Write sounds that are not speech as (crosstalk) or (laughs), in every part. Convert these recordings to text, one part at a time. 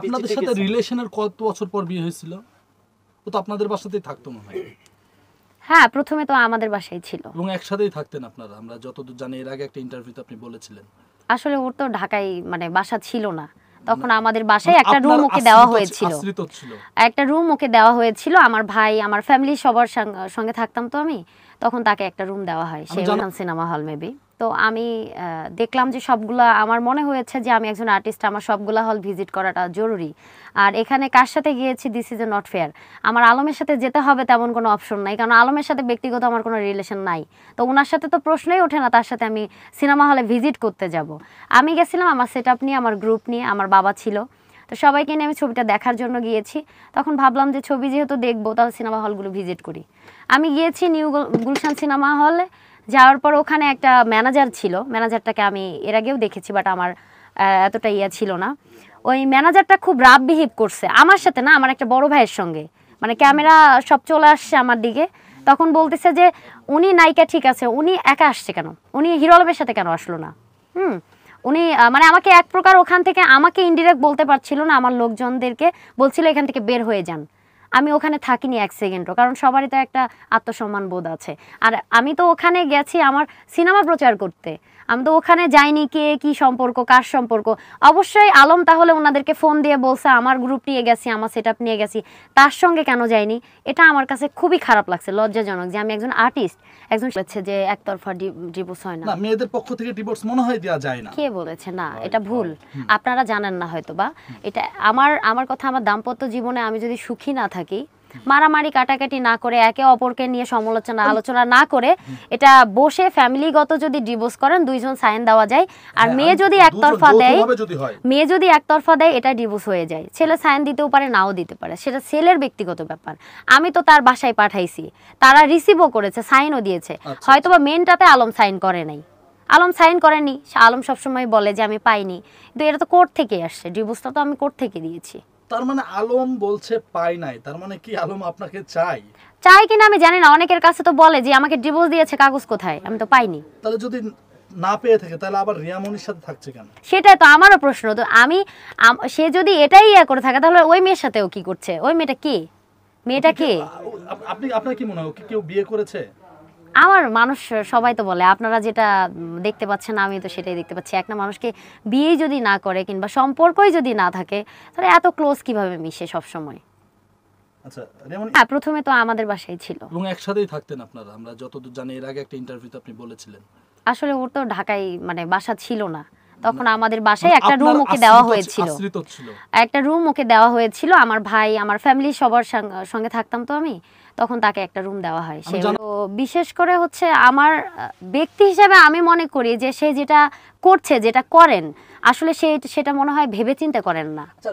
আপনাদের সাথে রিলেশনের কত বছর পর বিয়ে হয়েছিল? ও তো আপনাদের বাসাতেই থাকতো মনে হয়। হ্যাঁ প্রথমে তো আমাদের বাসায় ছিল। এবং একসাথেই থাকতেন আপনারা আমরা যতদূর জানি এর আগে একটা ইন্টারভিউতে আপনি বলেছিলেন। আসলে ওর তো ঢাকায় মানে বাসা ছিল না। তখন আমাদের বাসায় মানে একটা রুম ওকে দেওয়া হয়েছিল। একটা রুম ওকে দেওয়া হয়েছিল। আমার ভাই আমার ফ্যামিলি সবার সঙ্গে থাকতাম তো আমি। তখন তাকে একটা রুম দেওয়া হয় সে সিনেমা হল মেবি তো আমি দেখলাম যে সবগুলা, আমার মনে হয়েছে যে আমি একজন আর্টিস্ট আমার সবগুলা হল ভিজিট করাটা জরুরি। আর এখানে কার সাথে গিয়েছি this is a not fair আমার আলমের সাথে যেতে হবে তেমন কোনো অপশন নাই, কারণ আলমের সাথে ব্যক্তিগত আমার কোনো রিলেশন নাই। তো ওনার সাথে তো প্রশ্নই ওঠে না, তার সাথে আমি সিনেমা হলে ভিজিট করতে যাব। আমি গেছিলাম আমার সেট নিয়ে, আমার গ্রুপ নিয়ে, আমার বাবা ছিল। তো সবাইকে নিয়ে আমি ছবিটা দেখার জন্য গিয়েছি। তখন ভাবলাম যে ছবি যেহেতু দেখব, তাহলে সিনেমা হলগুলো ভিজিট করি। আমি গিয়েছি নিউ গুল- গুলশান সিনেমা হলে যাওয়ার পর ওখানে একটা ম্যানেজার ছিল। ম্যানেজারটাকে আমি এর আগেও দেখেছি বাট আমার এতটা ইয়া ছিল না। ওই ম্যানেজারটা খুব রাব বিহেভ করছে। আমার সাথে না, আমার একটা বড় ভাইয়ের সঙ্গে। মানে ক্যামেরা সব চলে আসছে আমার দিকে। তখন বলতেছে যে, উনি নায়িকা ঠিক আছে, উনি একা আসছে কেন? উনি হিরো আলমের সাথে কেন আসলো না? হুম। উনি মানে আমাকে এক প্রকার ওখান থেকে আমাকে ইনডিরেক্ট বলতে পারছিল না, আমার লোকজনদেরকে বলছিল এখান থেকে বের হয়ে যান। আমি ওখানে থাকিনি এক সেকেন্ডও কারণ সবারই তো একটা আত্মসম্মান বোধ আছে। আর আমি তো ওখানে গেছি আমার সিনেমা প্রচার করতে। আমি তো ওখানে যাইনি কে কি সম্পর্ক কার সম্পর্ক। অবশ্যই আলম তাহলে ওনাদেরকে ফোন দিয়ে বলছে আমার গ্রুপ নিয়ে গেছি আমার সেট নিয়ে গেছি। তার সঙ্গে কেন যাইনি? এটা আমার কাছে খুবই খারাপ লাগছে লজ্জাজনক যে আমি একজন আর্টিস্ট একজন বলেছে যে একতরফা ডিভোর্স হয় না। না মেয়েদের পক্ষ থেকে ডিভোর্স মনে হয় দেওয়া যায় না। কে বলেছে? না এটা ভুল। আপনারা জানেন না হয়তো বা এটা আমার আমার কথা আমার দাম্পত্য জীবনে আমি যদি সুখী না থাকি মারামারি কাটাকাটি না করে একে অপরকে নিয়ে সমালোচনা আলোচনা না করে এটা বসে ফ্যামিলিগত যদি ডিভোর্স করেন দুইজন সাইন দেওয়া যায়। আর হ্যাঁ, মেয়ে যদি একতরফা দেয় মেয়ে যদি একতরফা দেয় এটা ডিভোর্স হয়ে যায়। ছেলে সাইন দিতেও পারে নাও দিতে পারে। সেটা ছেলের ব্যক্তিগত ব্যাপার। আমি তো তার বাসায় পাঠাইছি। তারা রিসিভও করেছে সাইনও দিয়েছে। আচ্ছা, হয়তোবা মেনটাতে আলম সাইন করে নাই। আলম সাইন করেনি। আলম সবসময় বলে যে আমি পাইনি। কিন্তু এটা তো কোর্ট থেকে আসছে। ডিভোর্সটা তো আমি কোর্ট থেকে দিয়েছি। তার মানে আলম বলছে পাই নাই তার মানে কি আলম আপনাকে চাই চাই কিনা আমি জানি না অনেকের কাছে তো বলে যে আমাকে ডিভোর্স দিয়েছে কাগজ কোথায়? আমি তো পাইনি। তাহলে যদি না পেয়ে থাকে তাহলে আবার রিয়ামনির সাথে থাকছে কেন? সেটাই তো আমারও প্রশ্ন তো আমি সে যদি এটাই ইয়ে করে থাকে তাহলে ওই মেয়ের সাথেও কি করছে? ওই মেয়েটা কে? মেয়েটা কে আপনি আপনার কি মনে হয় কেউ বিয়ে করেছে? আমার মানুষ সবাই তো বলে আপনারা যেটা দেখতে পাচ্ছেন আমি তো সেটাই দেখতে পাচ্ছি। একটা মানুষকে বিয়েই যদি না করে কিংবা সম্পর্কই যদি না থাকে তাহলে এত ক্লোজ কীভাবে মিশে সব সময় আচ্ছা হ্যাঁ প্রথমে তো আমাদের বাসায় ছিল। এবং একসাথেই থাকতেন আপনারা আমরা যতদূর জানি এর আগে একটা ইন্টারভিউতে আপনি বলেছিলেন। আসলে ওর তো ঢাকায় মানে বাসা ছিল না। তখন আমাদের বাসায় একটা রুম ওকে দেওয়া হয়েছিল। একটা রুম ওকে দেওয়া হয়েছিল। আমার ভাই আমার ফ্যামিলি সবার সঙ্গে থাকতাম তো আমি। তখন তাকে একটা রুম দেওয়া হয়। সে বিশেষ করে হচ্ছে আমার ব্যক্তি হিসেবে আমি মনে করি যে সে যেটা করছে যেটা করেন আসলে সে সেটা মনে হয় ভেবে চিন্তা করেন না। হচ্ছে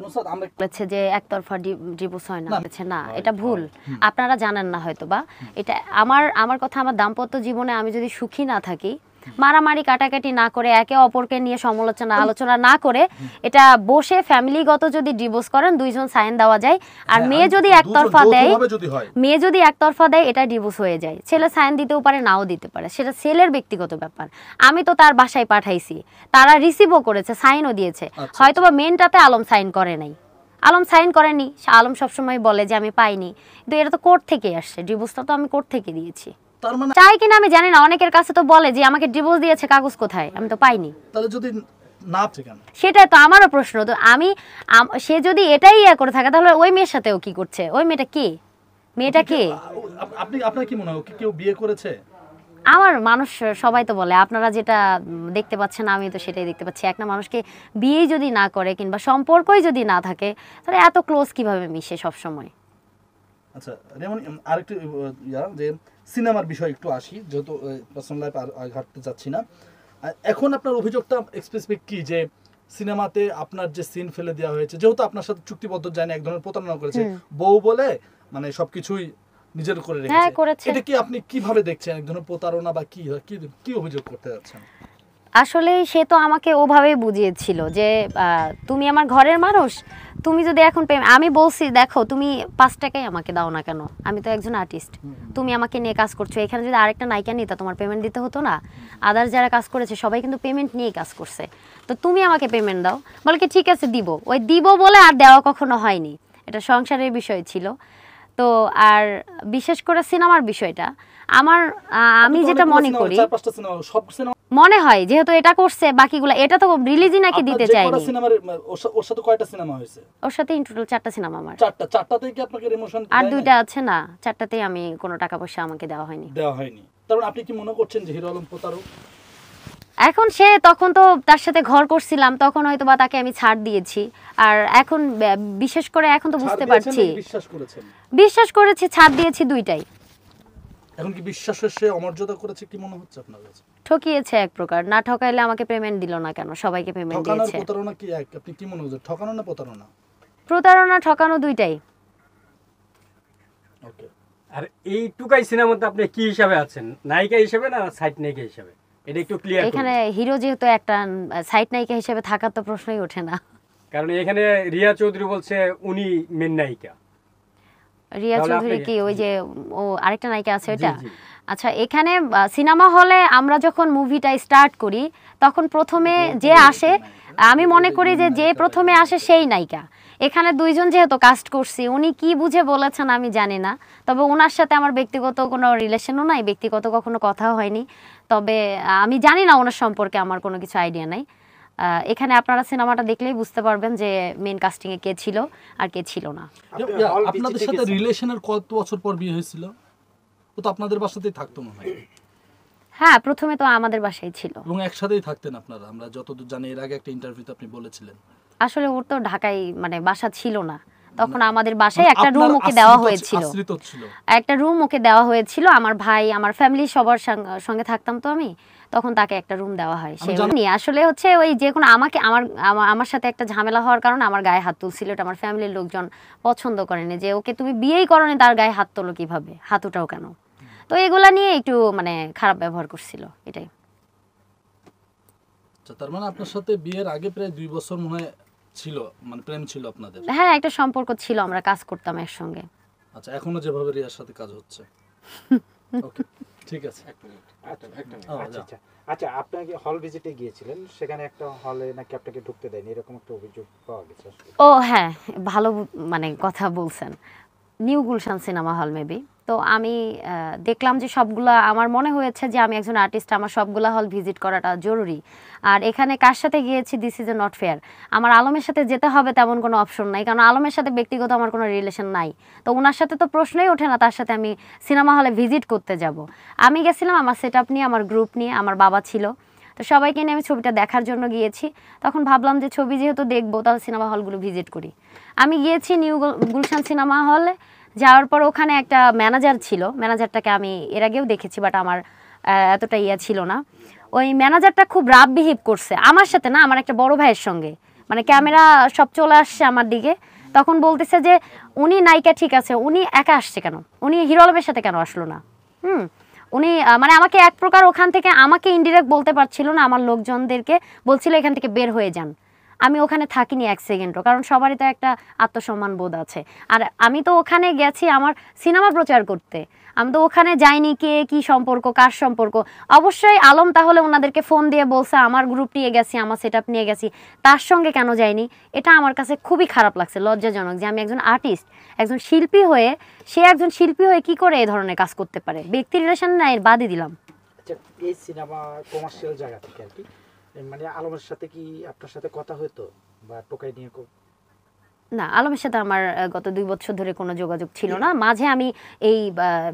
বলেছে যে একতরফা ডিভোর্স হয় না না। বলেছে না এটা ভুল। আপনারা জানেন না হয়তো বা এটা আমার আমার কথা আমার দাম্পত্য জীবনে আমি যদি সুখী না থাকি মারামারি কাটাকাটি না করে একে অপরকে নিয়ে সমালোচনা আলোচনা না করে এটা বসে ফ্যামিলিগত যদি ডিভোর্স করেন দুইজন সাইন দেওয়া যায়। আর হ্যাঁ, মেয়ে যদি একতরফা দেয় মেয়ে যদি একতরফা দেয় এটা ডিভোর্স হয়ে যায়। ছেলে সাইন দিতেও পারে নাও দিতে পারে। সেটা ছেলের ব্যক্তিগত ব্যাপার। আমি তো তার বাসায় পাঠাইছি। তারা রিসিভও করেছে সাইনও দিয়েছে। আচ্ছা, হয়তোবা মেনটাতে আলম সাইন করে নাই। আলম সাইন করেনি। আলম সবসময় বলে যে আমি পাইনি। কিন্তু এটা তো কোর্ট থেকে আসছে। ডিভোর্সটা তো আমি কোর্ট থেকে দিয়েছি। তার মানে চাই কিনা আমি জানি না অনেকের কাছে তো বলে যে আমাকে ডিভোর্স দিয়েছে কাগজ কোথায়? আমি তো পাইনি। তাহলে যদি না সেটাই তো আমারও প্রশ্ন। তো আমি সে যদি এটাই ইয়ে করে থাকে তাহলে ওই মেয়ের সাথেও কি করছে? ওই মেয়েটা কে? মেয়েটা কে আপনি আপনার কি মনে হয় কেউ বিয়ে করেছে? আমার মানুষ সবাই তো বলে আপনারা যেটা দেখতে পাচ্ছেন আমি তো সেটাই দেখতে পাচ্ছি। একটা মানুষকে বিয়েই যদি না করে কিংবা সম্পর্কই যদি না থাকে তাহলে এত ক্লোজ কীভাবে মিশে সব সময় আচ্ছা যেমন আরেকটু যে সিনেমার বিষয় একটু আসি যেহেতু পার্সোনাল লাইফ আর ঘাটতে যাচ্ছি না। এখন আপনার অভিযোগটা স্পেসিফিক কি যে সিনেমাতে আপনার যে সিন ফেলে দেওয়া হয়েছে যেহেতু আপনার সাথে চুক্তিবদ্ধ জানি এক ধরনের প্রতারণা করেছে বউ বলে মানে সবকিছুই নিজের করে হ্যাঁ, রেখেছে করেছে। এটা কি আপনি কীভাবে দেখছেন? এক ধরনের প্রতারণা বা কি কি কি অভিযোগ করতে যাচ্ছেন? আসলে সে তো আমাকে ওভাবেই বুঝিয়েছিল যে তুমি আমার ঘরের মানুষ তুমি যদি এখন payment- আমি বলছি দেখো তুমি পাঁচ টাকাই আমাকে দাও না কেন? আমি তো একজন আর্টিস্ট তুমি আমাকে নিয়ে কাজ করছ। এখানে যদি আরেকটা নায়িকা নিতা তোমার পেমেন্ট দিতে হতো না? আদার যারা কাজ করেছে সবাই কিন্তু পেমেন্ট নিয়ে কাজ করছে। তো তুমি আমাকে পেমেন্ট দাও। বলে কি ঠিক আছে দিব। ওই দিব বলে আর দেওয়া কখনো হয়নি। এটা সংসারের বিষয় ছিল। তো আর বিশেষ করে সিনেমার বিষয়টা আমার আমি যেটা মনে করি মনে হয় যেহেতু এটা করছে বাকিগুলো এটা তো রিলিজই নাকি দিতে চাইনি সিনেমার ওর সাথে কয়টা সিনেমা হয়েছে? ওর সাথে ইন টোটাল চারটা সিনেমা আমার। চারটা চারটাতেই কি আপনাকে রিমোশন আর দুইটা আছে না চারটাতেই আমি কোনো টাকা পয়সা আমাকে দেওয়া হয়নি। দেওয়া হয়নি। তারপর আপনি কি মনে করছেন যে হিরো আলম প্রতারক? এখন সে তখন তো তার সাথে ঘর করছিলাম তখন হয়তো বা তাকে আমি ছাড় দিয়েছি। আর এখন বিশেষ করে এখন তো বুঝতে পারছি। বিশ্বাস করেছি ছাড় দিয়েছি দুইটাই। এখন কি বিশ্বাসের সে অমর্যাদা করেছে কি মনে হচ্ছে আপনার কাছে? ঠকিয়েছে এক প্রকার। না ঠকাইলে আমাকে পেমেন্ট দিল না কেন? সবাইকে পেমেন্ট ঠকানোর দিয়েছে। প্রতারণা কি এক? আপনি কি মনে করছেন ঠকানো না প্রতারণা? প্রতারণা ঠকানো দুইটাই। ওকে আর এই টুকাই সিনেমাতে আপনি কি হিসাবে আছেন? নায়িকা হিসেবে না সাইড নায়িকা হিসেবে? এটা একটু ক্লিয়ার এখানে হিরো যেহেতু একটা সাইড নায়িকা হিসেবে থাকার তো প্রশ্নই ওঠে না। কারণ এখানে রিয়া চৌধুরী বলছে উনি মেন নায়িকা। রিয়া চৌধুরী কি ওই যে ও আরেকটা নায়িকা আছে ওটা আচ্ছা এখানে সিনেমা হলে আমরা যখন মুভিটা স্টার্ট করি তখন প্রথমে যে আসে আমি মনে করি যে যে প্রথমে আসে সেই নায়িকা। এখানে দুইজন যেহেতু কাস্ট করছি উনি কি বুঝে বলেছেন আমি জানি না। তবে ওনার সাথে আমার ব্যক্তিগত কোনো রিলেশনও নাই ব্যক্তিগত কখনো কথা হয়নি। তবে আমি জানি না ওনার সম্পর্কে আমার কোনো কিছু আইডিয়া নাই। এখানে আপনারা সিনেমাটা দেখলেই বুঝতে পারবেন যে মেন কাস্টিংয়ে কে ছিল আর কে ছিল না। আপনাদের সাথে রিলেশনের কত বছর পর বিয়ে হয়েছিল। ও তো আপনাদের বাসাতেই থাকতো মনে হয়। হ্যাঁ প্রথমে তো আমাদের বাসায় ছিল। এবং একসাথেই থাকতেন আপনারা। আমরা যতদূর জানি এর আগে একটা ইন্টারভিউতে আপনি বলেছিলেন। আসলে ওর তো ঢাকায় মানে বাসা ছিল না। তখন আমাদের বাসায় একটা রুম ওকে দেওয়া হয়েছিল। একটা রুম ওকে দেওয়া হয়েছিল। আমার ভাই আমার ফ্যামিলি সবার সঙ্গে থাকতাম তো আমি। তখন তাকে একটা রুম দেওয়া হয়। সে নিয়ে আসলে হচ্ছে ওই যে কোনো আমাকে আমার আমার সাথে একটা ঝামেলা হওয়ার কারণে আমার গায়ে হাত তুলছিল এটা আমার ফ্যামিলির লোকজন পছন্দ করেনি যে ওকে তুমি বিয়েই করনি তার গায়ে হাত তোলো কীভাবে? হাত উঠাও কেন? তো এগুলা নিয়ে একটু মানে খারাপ ব্যবহার করছিল এটাই। আচ্ছা, তার মানে আপনার সাথে বিয়ের আগে প্রায় দুই বছর মনে ছিল মানে প্রেম ছিল আপনাদের? হ্যাঁ একটা সম্পর্ক ছিল আমরা কাজ করতাম একসঙ্গে। আচ্ছা এখনও যেভাবে রিয়ার সাথে কাজ হচ্ছে। (laughs) ওকে ঠিক আছে। এক মিনিট। ও, আচ্ছা আচ্ছা আচ্ছা আপনাকে হল ভিজিটে গিয়েছিলেন সেখানে একটা হলে নাকি আপনাকে ঢুকতে দেয়নি? এরকম একটা অভিযোগ পাওয়া গেছে ও হ্যাঁ ভালো মানে কথা বলছেন। New Gulshan cinema hall maybe তো আমি দেখলাম যে সবগুলা, আমার মনে হয়েছে যে আমি একজন আর্টিস্ট আমার সবগুলা হল ভিজিট করাটা জরুরি। আর এখানে কার সাথে গিয়েছি this is a not fair আমার আলমের সাথে যেতে হবে তেমন কোনো অপশন নাই, কারণ আলমের সাথে ব্যক্তিগত আমার কোনো রিলেশন নাই। তো ওনার সাথে তো প্রশ্নই ওঠে না, তার সাথে আমি সিনেমা হলে ভিজিট করতে যাব। আমি গেছিলাম আমার সেট নিয়ে, আমার গ্রুপ নিয়ে, আমার বাবা ছিল। তো সবাইকে নিয়ে আমি ছবিটা দেখার জন্য গিয়েছি। তখন ভাবলাম যে ছবি যেহেতু দেখব, তাহলে সিনেমা হলগুলো ভিজিট করি। আমি গিয়েছি নিউ গুল- গুলশান সিনেমা হলে যাওয়ার পর ওখানে একটা ম্যানেজার ছিল। ম্যানেজারটাকে আমি এর আগেও দেখেছি বাট আমার এতটা ইয়া ছিল না। ওই ম্যানেজারটা খুব রাব বিহেভ করছে। আমার সাথে না, আমার একটা বড় ভাইয়ের সঙ্গে। মানে ক্যামেরা সব চলে আসছে আমার দিকে। তখন বলতেছে যে, উনি নায়িকা ঠিক আছে, উনি একা আসছে কেন? উনি হিরো আলমের সাথে কেন আসলো না? হুম। উনি মানে আমাকে এক প্রকার ওখান থেকে আমাকে ইনডিরেক্ট বলতে পারছিল না, আমার লোকজনদেরকে বলছিল এখান থেকে বের হয়ে যান। আমি ওখানে থাকিনি এক সেকেন্ডও, কারণ সবারই তো একটা আত্মসম্মান বোধ আছে। আর আমি তো ওখানে গেছি আমার সিনেমা প্রচার করতে। আমি তো ওখানে যাইনি কে, কি সম্পর্ক, কার সম্পর্ক। অবশ্যই আলম তাহলে ওনাদেরকে ফোন দিয়ে বলছে, আমার গ্রুপ নিয়ে গেছি, আমার সেট নিয়ে গেছি। তার সঙ্গে কেন যাইনি? এটা আমার কাছে খুবই খারাপ লাগছে, লজ্জাজনক যে আমি একজন আর্টিস্ট একজন শিল্পী হয়ে, সে একজন শিল্পী হয়ে কি করে এই ধরনের কাজ করতে পারে? ব্যক্তি রিলেশন না এর বাদই দিলাম। আচ্ছা এই সিনেমা কমার্শিয়াল জায়গা থেকে আর কি। মানে আলমের সাথে কি আপনার সাথে কথা হতো বা টোকাই নিয়ে না আলমের সাথে আমার গত দুই বছর ধরে কোনো যোগাযোগ ছিল না। মাঝে আমি এই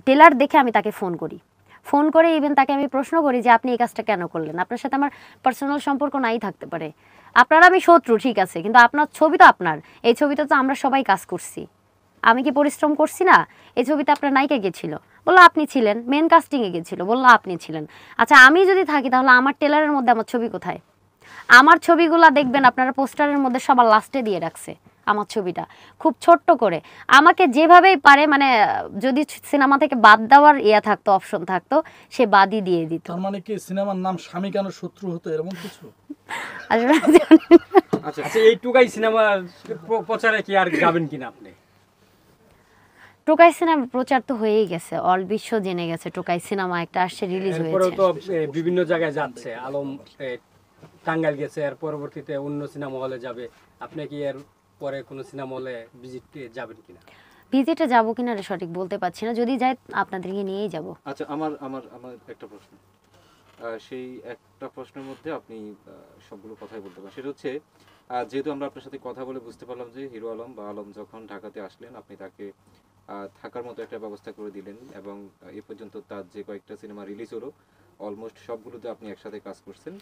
টেলার দেখে আমি তাকে ফোন করি। ফোন করে ইভেন তাকে আমি প্রশ্ন করি যে আপনি এই কাজটা কেন করলেন? আপনার সাথে আমার পার্সোনাল সম্পর্ক নাই থাকতে পারে। আপনার আমি শত্রু ঠিক আছে কিন্তু আপনার ছবি তো আপনার। এই ছবিতে তো আমরা সবাই কাজ করছি। আমি কি পরিশ্রম করছি না? এই ছবিতে আপনার নায়িকা গেছিল বলল আপনি ছিলেন। মেন কাস্টিংয়ে গেছিল বলল আপনি ছিলেন। আচ্ছা আমি যদি থাকি তাহলে আমার টেলারের মধ্যে আমার ছবি কোথায়? আমার ছবিগুলা দেখবেন আপনারা পোস্টারের মধ্যে সবার লাস্টে দিয়ে রাখছে আমার ছবিটা। খুব ছোট্ট করে। আমাকে যেভাবেই পারে মানে যদি সিনেমা থেকে বাদ দেওয়ার ইয়া থাকতো অপশন থাকতো সে বাদই দিয়ে দিত। তার মানে কি সিনেমার নাম স্বামী কেন শত্রু হতো এরকম কিছু। আচ্ছা আচ্ছা এই টুকাই সিনেমা প্রচারে কি আর যাবেন কিনা আপনি? টোকাই সিনেমা প্রচার তো হয়েই গেছে। অল বিশ্ব জেনে গেছে টোকাই সিনেমা একটা আসছে রিলিজ হয়েছে। তো বিভিন্ন জায়গায় যাচ্ছে। আলম টাঙ্গাইল গেছে এর পরবর্তীতে অন্য সিনেমা হলে যাবে। আপনি কি এর পরে কোনো সিনেমা হলে ভিজিট যাবেন কিনা? ভিজিটে যাব কিনা রে সঠিক বলতে পারছি না। যদি যাই আপনাদেরকে নিয়েই যাব। আচ্ছা আমার আমার আমার একটা প্রশ্ন। আহ, সেই একটা প্রশ্নের মধ্যে আপনি সবগুলো কথাই বলতে পারেন। সেটা হচ্ছে যেহেতু আমরা আপনার সাথে কথা বলে বুঝতে পারলাম যে হিরো আলম বা আলম যখন ঢাকাতে আসলেন আপনি তাকে থাকার মতো একটা ব্যবস্থা করে দিলেন এবং এ পর্যন্ত তার যে কয়েকটা সিনেমা রিলিজ হলো অলমোস্ট সবগুলোতে আপনি একসাথে কাজ করছেন।